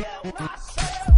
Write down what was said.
eu nasci.